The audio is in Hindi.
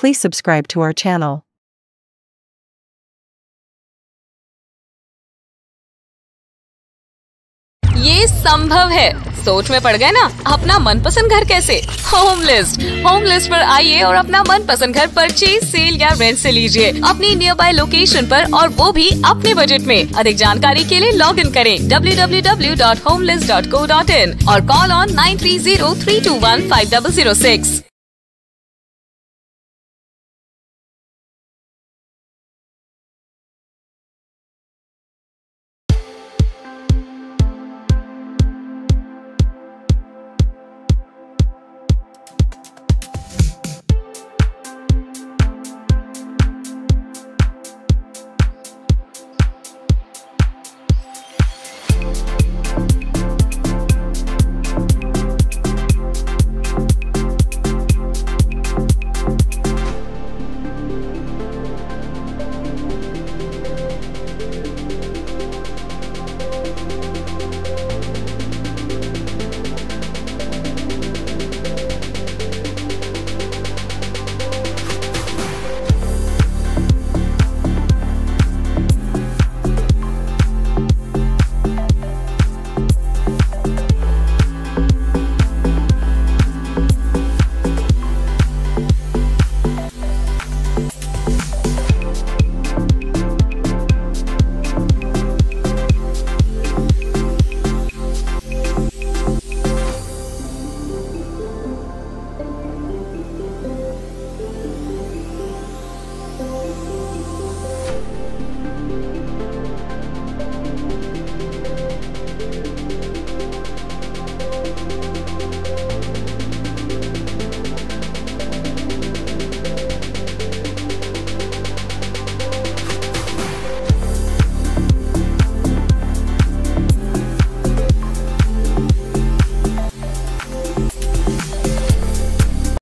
Please subscribe to our channel. ये संभव है। सोच में पड़ गए ना? अपना मनपसंद घर कैसे? होम लिस्ट होम लिस्ट पर आइए और अपना मनपसंद घर परचेज सेल या रेंट से लीजिए। अपनी नियर बाय लोकेशन पर और वो भी अपने बजट में। अधिक जानकारी के लिए लॉग इन करें www.homelist.co.in और call on nine three zero three two one five double zero six